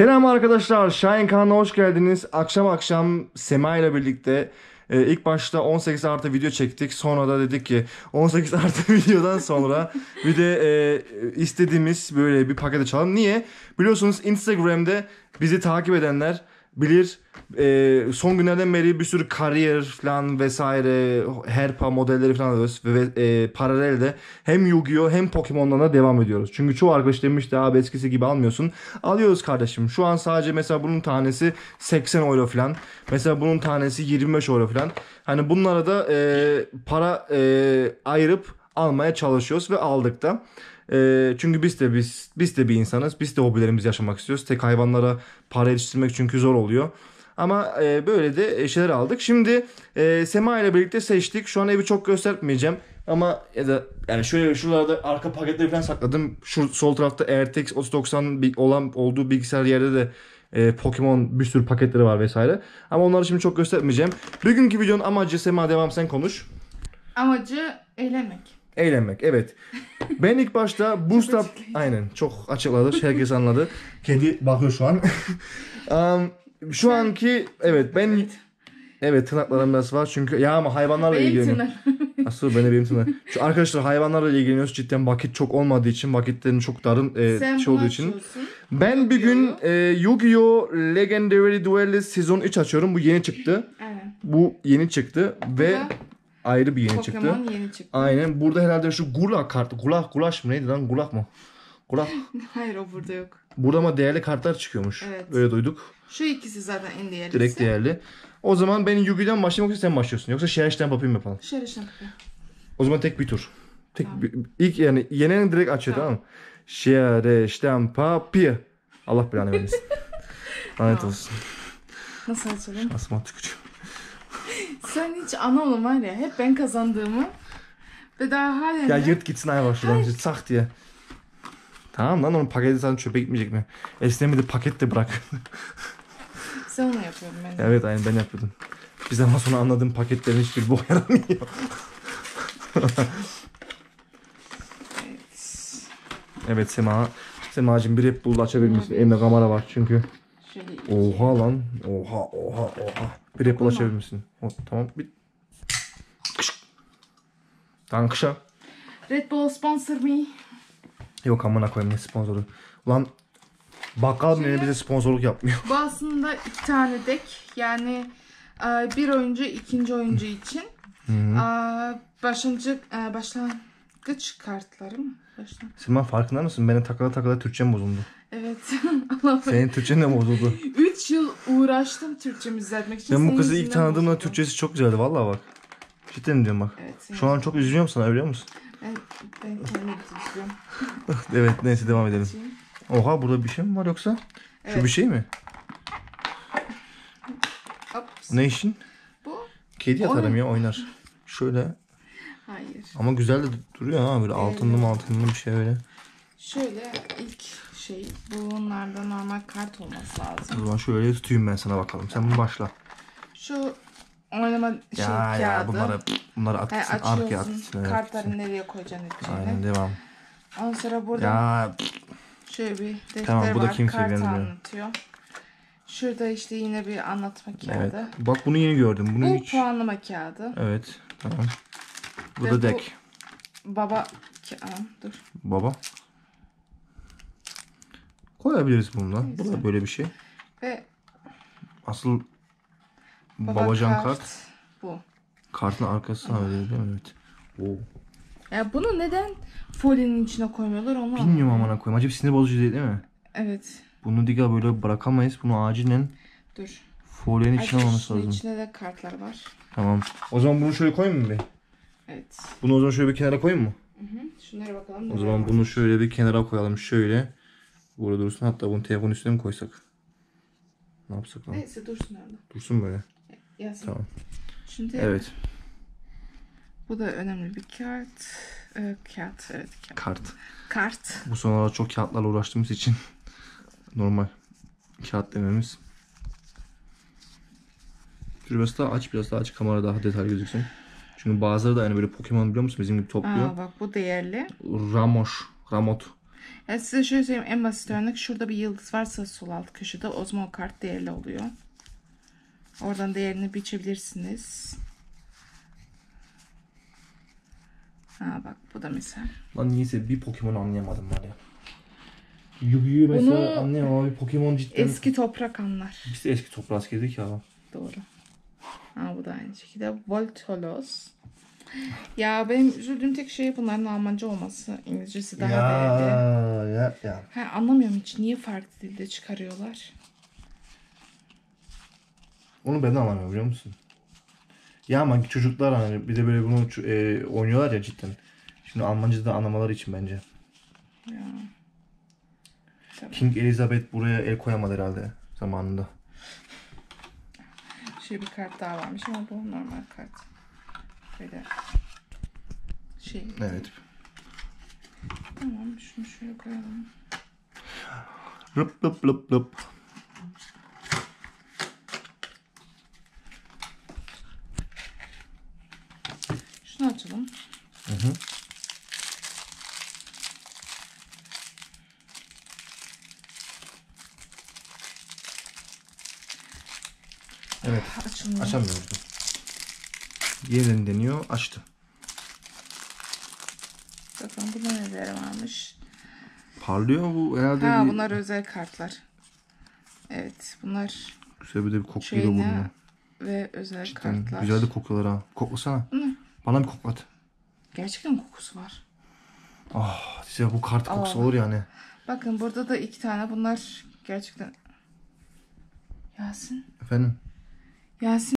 Selam arkadaşlar. Şahin kanalına hoş geldiniz. Akşam akşam Sema ile birlikte e, ilk başta 18 artı video çektik. Sonra da dedik ki 18 artı videodan sonra bir de e, istediğimiz böyle bir paket açalım. Niye? Biliyorsunuz Instagram'da bizi takip edenler bilir. E, son günlerden beri bir sürü kariyer falan vesaire herpa modelleri falan alıyoruz ve e, paralelde hem Yu-Gi-Oh hem Pokemon'dan devam ediyoruz. Çünkü çoğu arkadaş demişti abi eskisi gibi almıyorsun. Alıyoruz kardeşim. Şu an sadece mesela bunun tanesi 80 euro falan. Mesela bunun tanesi 25 euro falan. Hani bunlara da e, para e, ayırıp almaya çalışıyoruz ve aldık da. E, çünkü biz de biz biz de bir insanız. Biz de hobilerimizi yaşamak istiyoruz. Tek hayvanlara para yetiştirmek çünkü zor oluyor. Ama e, böyle de şeyler aldık. Şimdi e, Sema ile birlikte seçtik. Şu an evi çok göstermeyeceğim. Ama ya da yani şöyle şuralarda arka paketleri falan sakladım. Şu sol tarafta RTX 3090 bir- olan olduğu bilgisayar yerde de e, Pokemon bir sürü paketleri var vesaire. Ama onları şimdi çok göstermeyeceğim. Bugünkü videonun amacı Sema devam sen konuş. Amacı eğlenmek. Eğlenmek evet. Ben ilk başta açıklayıcı. aynen çok açıkladı. Herkes anladı. Kedi bakıyor şu an. Um, şu anki evet ben evet tırnaklarım biraz var çünkü ya ama hayvanlarla Benim ilgileniyorum. Asıl beni benim tırnak. Şu arkadaşlar hayvanlarla ilgileniyoruz cidden vakit çok olmadığı için vakitlerin çok darın e, Sen şey olduğu için. açıyorsun. Ben bir gün e, Yu-Gi-Oh! Legendary Duelist sezon 3 açıyorum. Bu yeni çıktı. Aynen. Bu yeni çıktı ve ayrı bir yeni çıktı. Pokemon yeni çıktı. Aynen. Burada herhalde şu Gulak kartı. Gulak, Gulaş mı neydi lan? Gulak mı? Gulak. Hayır o burada yok. Burada ama değerli kartlar çıkıyormuş. Evet. Öyle duyduk. Şu ikisi zaten en değerlisi. Direkt değerli. O zaman ben Yu-Gi'den başlayayım yoksa sen başlıyorsun. Yoksa Şeriş'ten yapayım yapalım. Şöyle şampiyon. O zaman tek bir tur. Tek Tamam. bir, ilk yani yeneni direkt açıyor tamam, Tamam. mı? Şeriş'ten papier. Allah belanı vermesin. Lanet olsun. Nasıl açalım? Asma tükürüyor. Sen hiç ana olun var ya hep ben kazandığımı ve daha halen Ya de yırt gitsin ay şuradan. Sak diye. Tamam lan onun paketi zaten çöpe gitmeyecek mi? Esnemi de pakette bırak. sen onu yapıyorum ben de. evet aynen ben yapıyordum. Bir zaman sonra anladığım paketlerin hiçbir bok yaramıyor. Evet. evet Sema. Sema'cığım bir Red Bull açabilir misin? Elimde kamera var çünkü. Şöyle iki. Oha lan. Oha oha oha. Bir Dokunma. açabilir misin? O, tamam. Bir... Kışk. Tamam kışa. Red Bull sponsor me. Yok amına koyayım ne sponsoru. Ulan bakkal bile Şöyle. bize sponsorluk yapmıyor. Bu aslında iki tane dek. Yani e, bir oyuncu ikinci oyuncu için. E, Başlangıç, e, başlangıç kartları mı? Başlangıç. Sema farkında mısın? Benim takıla takıla Türkçem bozuldu. Evet. Senin Türkçen de bozuldu. 3 yıl uğraştım Türkçemi düzeltmek için. Ben bu Senin kızı ilk yüzünden tanıdığımda bozuldu. Türkçesi çok güzeldi vallahi bak. Cidden diyorum bak. Evet. Şu an çok üzülüyorum sana biliyor musun? Ben, ben kendimi düzgün. evet neyse devam edelim. Oha burada bir şey mi var yoksa? Şu Evet. bir şey mi? Ops. Ne işin? Bu? Kedi atarım Oyun. ya oynar. Şöyle Hayır. ama güzel de duruyor ha böyle altınlı mı altınlı bir şey öyle. Şöyle ilk şey bunlarda normal kart olması O lazım. zaman şöyle tutayım ben sana bakalım. Sen bunu başla. Şu oynama şey ya kağıdı. ya bunları bunları at He, arkaya at açıyorsun. gitsin. evet, Kartları nereye koyacaksın Aynen içine. devam. Ondan sonra burada Ya şöyle bir defter Tamam, bu da var. kimseyi Kart ilgilendirmiyor. anlatıyor. Şurada işte yine bir anlatma evet. kağıdı. Bak bunu yeni gördüm. Bunu Bu hiç. puanlama kağıdı. Evet. Tamam. Bu Ve da dek. Baba kağıdı. Dur. Baba. Koyabiliriz bunu da. Bu da Neyse. böyle bir şey. Ve Asıl baba babacan kart. Bu. Kartın arkasına öyle değil mi? Evet. Oo. Ya bunu neden folyenin içine koymuyorlar onu Bilmiyorum amına koyayım. Acaba sinir bozucu değil değil mi? Evet. Bunu diga böyle bırakamayız. Bunu acilen Dur. folyenin içine almamız lazım. içinde de kartlar var. Tamam. O zaman bunu şöyle koyayım mı bir? Evet. Bunu o zaman şöyle bir kenara koyayım mı? Hı hı. Şunlara bakalım. O zaman var. bunu şöyle bir kenara koyalım. Şöyle. Burada dursun. Hatta bunu telefonun üstüne mi koysak? Ne yapsak lan? Neyse dursun orada. Dursun böyle. Yazın. Tamam. Şimdi Evet. bu da önemli bir kart. Ee, kağıt. Evet kağıt. Kart. Kart. Bu sonralar çok kağıtlarla uğraştığımız için normal kağıt dememiz. Biraz daha aç biraz daha aç kamera daha detaylı gözüksün. Çünkü bazıları da yani böyle Pokemon biliyor musun bizim gibi topluyor. Aa bak bu değerli. Ramos, Ramot. Yani size şöyle söyleyeyim en basit örnek şurada bir yıldız varsa sol alt köşede o zaman o kart değerli oluyor. Oradan değerini biçebilirsiniz. Ha bak bu da misal. Lan niyeyse bir Pokemon anlayamadım var ya. Yu-Gi-Oh mesela Bunu- anlayamam ama bir Pokemon cidden... Eski toprak anlar. Biz de eski toprağı askerdik ya. Doğru. Ha bu da aynı şekilde. Voltolos. Ya benim üzüldüğüm tek şey bunların Almanca olması. İngilizcesi daha değerli. ya ya. Ha, anlamıyorum hiç. Niye farklı dilde çıkarıyorlar? Onu ben de anlamıyorum biliyor musun? Ya ama çocuklar hani bir de böyle bunu e, oynuyorlar ya cidden. Şimdi Almanca'da da anlamaları için bence. Ya. Tabii. King Elizabeth buraya el koyamadı herhalde zamanında. Şey bir kart daha varmış ama bu normal kart. Böyle şey. Evet. Tamam şunu şöyle koyalım. Rıp rıp rıp rıp. Şunu açalım. Hı hı. Evet. Açamıyoruz. Yeniden deniyor. Açtı. Bakalım bunda neler varmış. Parlıyor bu herhalde Ha bir... bunlar özel kartlar. Evet bunlar Güzel bir de bir geliyor burnuna. ve özel Cidden kartlar. güzel de kokuyorlar ha. Koklasana. Hı. Bana bir koklat. Gerçekten kokusu var. Ah size bu kart kokusu Aa. olur yani. Bakın burada da iki tane bunlar gerçekten Yasin. Efendim? Yasin